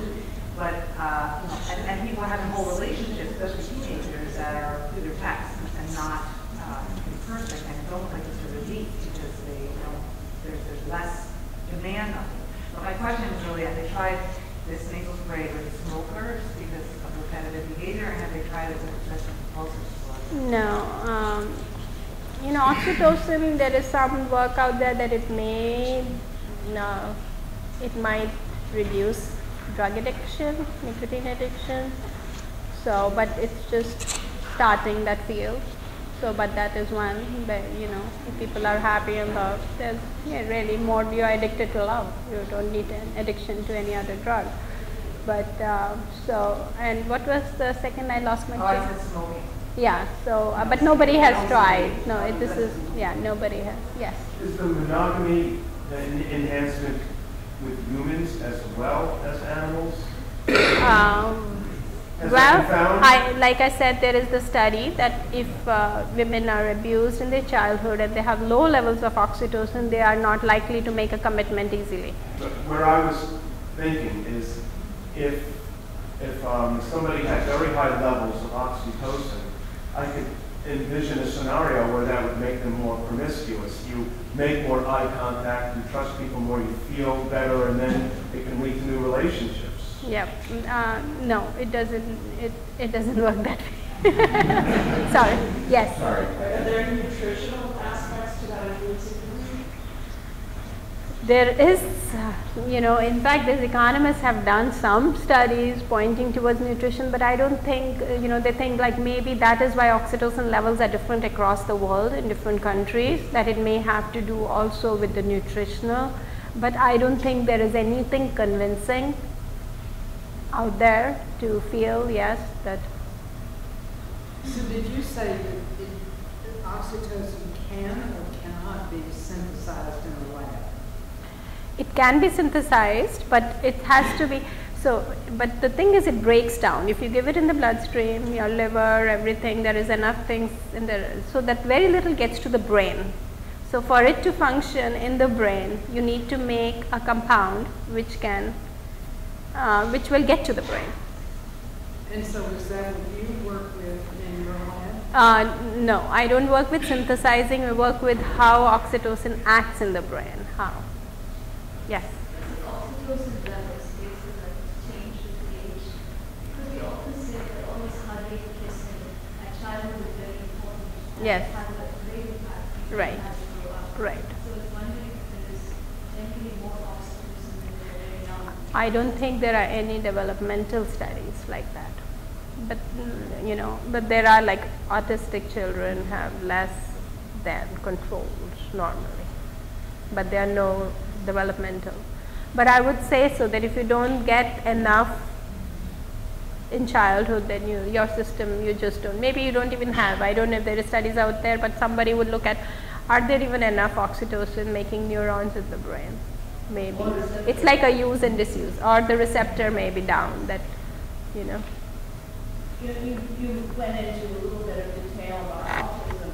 I: But, uh, and, and people have whole relationships, especially teenagers, that are through their texts and not um, in person and don't like this sort of deep because they don't, there's, there's less demand on it. But my question is really, have they tried this nasal spray with smokers because of repetitive behavior, or have they tried it with obsessive compulsive disorder?
A: No. Um, you know, oxytocin, there is some work out there that it may, no, it might reduce drug addiction, nicotine addiction. So, but it's just starting that field. So, but that is one that, you know, people are happy in love, there's yeah, really more, you're addicted to love. You don't need an addiction to any other drug. But, uh, so, and what was the second? I lost my
I: Oh, I said smoking.
A: Yeah, so, uh, but nobody has tried. No, it, this is, yeah, nobody has, yes.
C: Is the monogamy an enhancement with humans as well as animals?
A: Um,
C: Has that
A: well. I, like I said, there is the study that if uh, women are abused in their childhood and they have low levels of oxytocin, they are not likely to make a commitment easily.
C: But where I was thinking is if, if um, somebody had very high levels of oxytocin, I could envision a scenario where that would make them more promiscuous. You make more eye contact, you trust people more, you feel better, and then it can lead to new relationships.
A: Yep. Uh, no, it doesn't. It it doesn't work that way. Sorry. Yes.
C: Sorry.
B: Are there nutritional aspects to that?
A: There is, uh, you know, in fact, these economists have done some studies pointing towards nutrition, but I don't think, uh, you know, they think like maybe that is why oxytocin levels are different across the world in different countries, that it may have to do also with the nutritional. But I don't think there is anything convincing out there to feel, yes, that
K: So did you say that it- oxytocin can or cannot be synthesized in the lab?
A: it can be synthesized, but it has to be so. But the thing is, it breaks down. If you give it in the bloodstream, your liver, everything, there is enough things in there, so that very little gets to the brain. So for it to function in the brain, you need to make a compound which can, uh, which will get to the brain.
K: And so is that what you work with in your lab?
A: Uh, no, I don't work with synthesizing. We work with how oxytocin acts in the brain. How? Yes.
F: Oxytocin levels basically I
A: don't think there are any developmental studies like that. But you know, but there are like autistic children have less than controls normally, but there are no developmental. But I would say so that if you don't get enough in childhood, then you your system you just don't. Maybe you don't even have. I don't know if there are studies out there, but somebody would look at are there even enough oxytocin making neurons in the brain? Maybe it's like a use and disuse, or the receptor may be down. That you know.
B: You, you, you went into a little bit of detail about autism,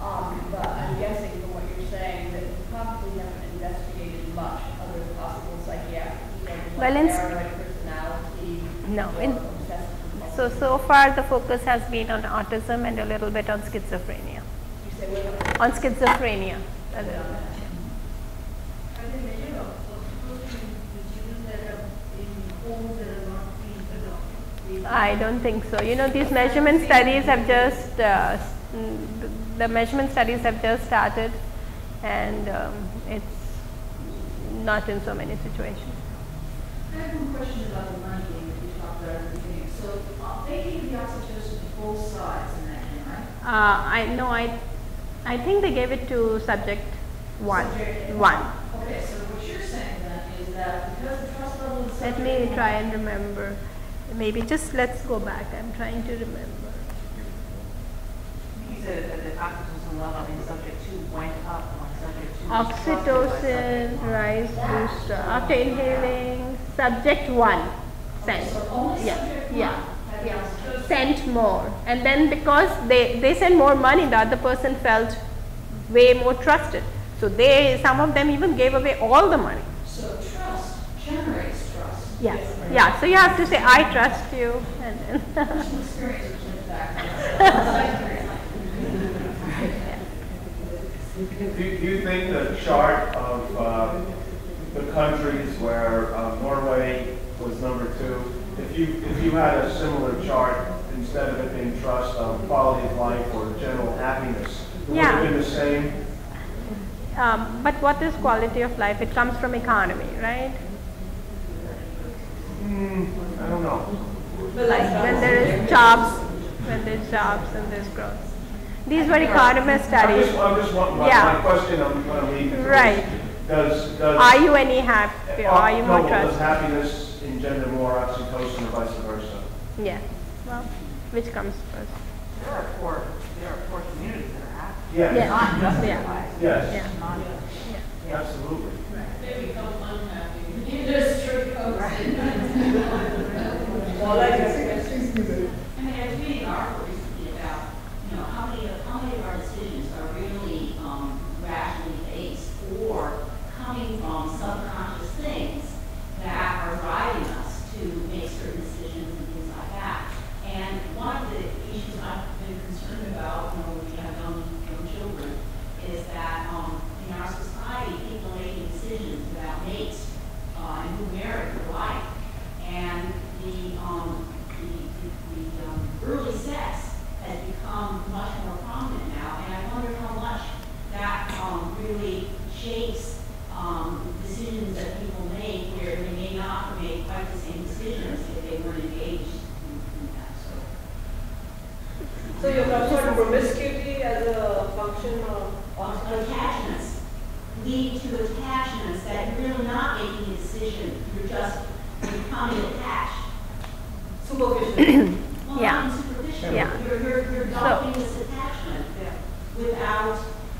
B: um, but I'm guessing from what you're saying that you probably haven't investigated much other possible psychiatric,
A: Well, in-
B: personality.
A: No, in- So so far the focus has been on autism and a little bit on schizophrenia.
B: You say, wait, wait,
A: On schizophrenia. a little bit.
F: Are there measure of oxytocin which you that are in homes that are not clean enough?
A: I don't think so. You know, these measurement studies have just, uh, mm, the- the measurement studies have just started and um, it's not in so many situations.
B: I have one question about the money game that you talked about at the beginning. So uh, they gave the oxytocin to both sides in that game, right?
A: Uh, I know, I, I think they gave it to subject one,
B: Subject
A: one.
B: Okay, so what you're saying then is that because the trust level is so
A: Let me try and remember. Maybe just let's go back. I'm trying to remember.
I: You said that the oxytocin level in subject two went up when subject two was trusted
A: Oxytocin,
I: subject one.
A: rise booster. After inhaling, subject one sent. Yeah, yeah, yeah. Sent more. And then because they, they sent more money, the other person felt way more trusted. So they, some of them even gave away all the money.
B: So trust generates trust.
A: Yeah, yeah. So you have to say, I trust you. And then
B: Personal experience is in fact.
C: Do you, do you think the chart of uh, the countries where uh, Norway was number two, if you, if you had a similar chart, instead of it being trust of quality of life or general happiness, it would have
A: Yeah.
C: been the same?
A: Um, but what is quality of life? It comes from economy, right?
C: Hmm, I don't know.
A: Like when there is jobs, when there's jobs and there's growth. These were economist
C: I'm
A: studies.
C: just, I'm just, want- my,
A: Yeah.
C: my question, I'm gonna leave
A: Right.
C: Does, does.
A: Are you any happier? Are you
C: Uh,
A: more
C: no, Does happiness engender more oxytocin or vice versa?
A: Yeah. Well, which comes first?
I: There are poor, there are poor communities that are happy.
C: Yes.
A: Yeah.
I: Not justified.
A: Yeah.
C: Yes,
A: Yeah.
I: Not,
C: absolutely.
B: They become unhappy. The industry
K: like, excuse
L: I mean, I was reading an article recently about, you know, how many, of how many of our decisions are really um, rationally based or coming from subconscious things that are driving us to make certain decisions and things like that. And one of the issues I've been concerned about, you know, when we have young, young children, is that um, in our society, people are making decisions about mates uh, and who marry for life. And the, um, the, the, the um, early sex has become much more prominent now, and I wonder how much that um, really shapes um, decisions that people make where they may not make quite the same decisions if they weren't engaged in, in that. So
K: So you're concerned promiscuity as a function of oxytocin?
L: attachments lead to attachments that you're really not making a decision, you're just becoming attached.
K: Superficial.
L: Well,
A: Yeah.
L: not superficial.
A: Yeah.
L: You're, you're, you're developing this attachment without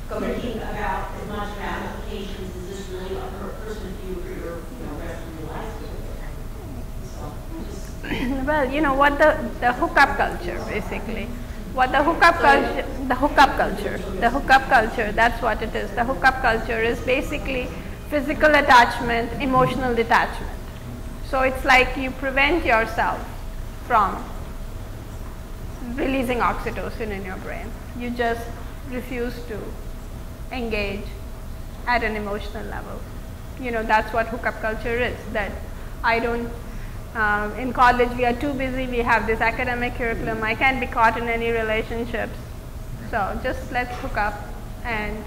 L: thinking about as much ramifications, is this really a per- person for you for your, you know, rest of your life? So, just.
A: well, you know what the the hookup culture basically. What the hookup culture, the hookup culture, the hookup culture. That's what it is. The hookup culture is basically physical attachment, emotional detachment. So it's like you prevent yourself from releasing oxytocin in your brain. You just refuse to engage at an emotional level. You know, that's what hookup culture is. That I don't, um, in college we are too busy, we have this academic curriculum, I can't be caught in any relationships. So just let's hook up and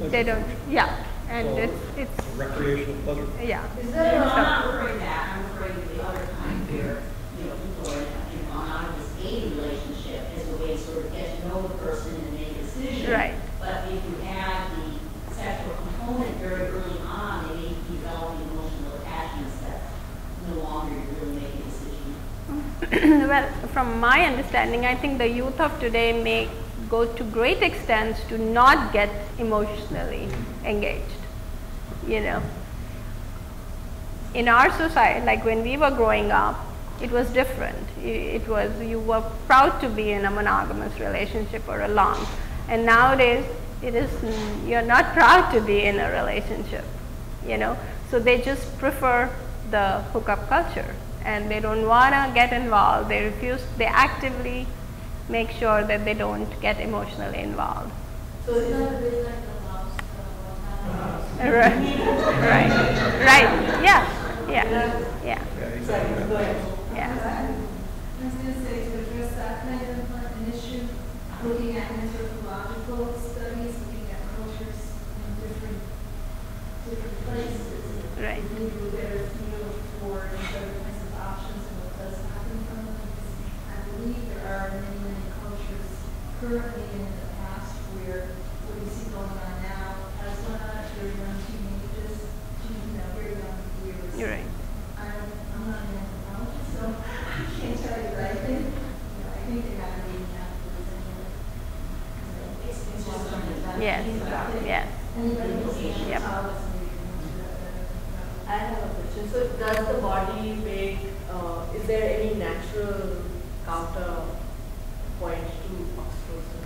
A: they don't, yeah, and it's, it's,
G: Recreational pleasure.
A: yeah.
B: Is
L: No, I'm
B: that
L: not referring to that, I'm referring to the other kind where, you know, people are, you know, on out of this dating relationship as a way to sort of get to know the person and make a decision.
A: Right.
L: But if you add the sexual component very early on, they may be developing emotional attachments that no longer you're really making a decision.
A: Well, from my understanding, I think the youth of today may go to great extents to not get emotionally engaged. You know, in our society, like when we were growing up, it was different. It was you were proud to be in a monogamous relationship or a long, and nowadays it is you're not proud to be in a relationship. You know, so they just prefer the hookup culture, and they don't wanna get involved. They refuse. They actively make sure that they don't get emotionally involved.
K: So
F: It's not really like the stuff.
A: Right, right, right. Yeah, yeah, yeah,
K: Second, go ahead.
A: yeah.
F: I was gonna say, to address that kind of an issue, looking at anthropological studies, looking at cultures in different, different places.
A: Right.
F: currently in the past where what we see going on now has gone on very young teenagers, you know, very young years.
A: You're right. So Yes. Yep.
M: I have a question. So does the body make, uh, is there any natural counter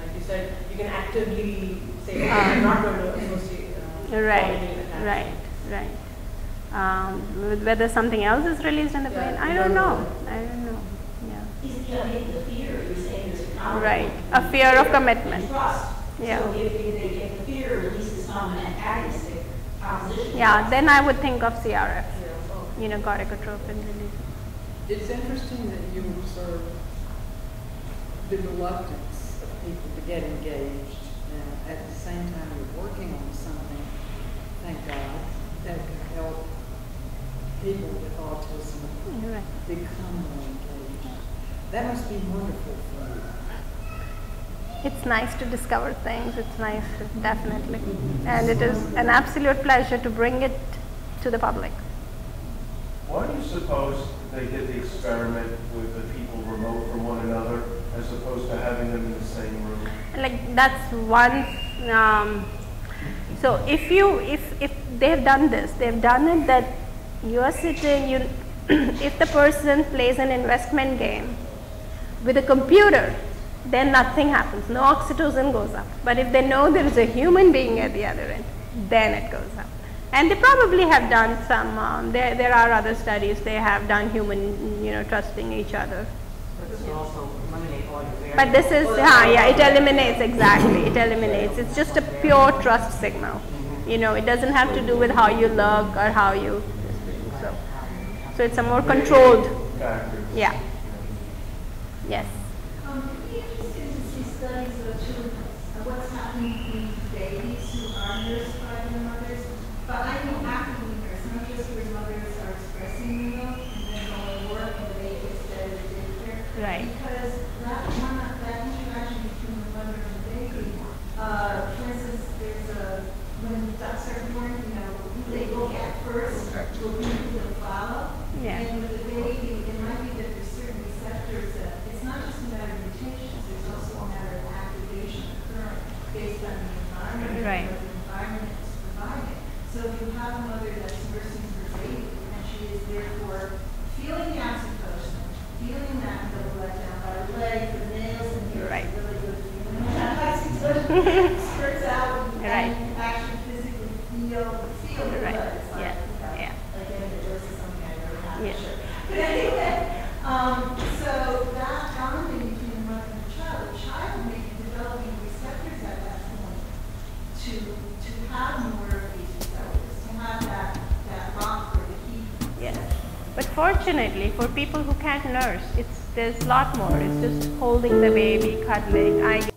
M: like you said, you can actively say, okay, I'm not going to associate. Uh,
A: Right,
M: forming attachment.
A: right, right. Um, whether something else is released in the brain,
M: Yeah,
A: I don't
M: don't
A: know.
M: know.
A: I don't know. Yeah.
L: Is the, I mean, the fear, you're saying there's a.
A: Right. A fear of commitment.
L: Trust.
A: Yeah.
L: So if, if, if the fear releases from an antagonistic opposition.
A: Yeah, then I would think of CRF.
M: Yeah, oh.
A: You know, corticotropin release.
K: It's interesting that you observe the reluctance of people to get engaged. And at the same time, you're working on something, thank God, that can help people with autism
A: right.
K: become more engaged. That must be wonderful for you.
A: It's nice to discover things. It's nice, definitely. And it is an absolute pleasure to bring it to the public.
C: Why do you suppose they did the experiment with the people remote from one another as opposed to having them in the same room?
A: like that's one um, so if you if if they've done this they've done it that you are sitting you if the person plays an investment game with a computer then nothing happens. No oxytocin goes up. But if they know there is a human being at the other end then it goes up. And they probably have done some um, there there are other studies they have done human you know trusting each other.
I: But this will also eliminate all your variables.
A: but this is, yeah, yeah, it eliminates, exactly, it eliminates. It's just a pure trust signal. You know, it doesn't have to do with how you look or how you, so, so it's a more controlled, yeah. Yes.
F: Um, it'd be interesting to see studies of children, of what's happening between babies who are nursed by their mothers. But I know actively nursed, not just where mothers are expressing the milk and then go to work and the baby gets fed at daycare.
A: Right.
F: Because that one, that interaction between the mother and the baby, uh, for instance, there's a, when ducks are born, you know, they go at first, will be the follow.
A: Yeah.
F: And with the baby, it might be that there's certain receptors that, it's not just a matter of mutations, there's also a matter of activation occurring based on the environment.
A: Right.
F: What the environment is providing. So if you have a mother that's nursing her baby, and she is therefore feeling the oxytocin, feeling that middle let down by the leg, the nails, and here,
A: Right.
F: it's really good feeling. And that oxytocin spurts out, and
A: Right.
F: you actually physically feel, feel the
A: Right.
F: blood. It's like,
A: Yeah.
F: you know,
A: Yeah.
F: like getting a dose of something I never had,
A: Yeah.
F: sure. But anyway, um, so that bonding between the mother and the child, the child may be developing receptors at that point to, to have more of these receptors, to have that, that rock or the heat.
A: Yes. But fortunately, for people who can't nurse, it's, there's a lot more. It's just holding the baby, cuddling. I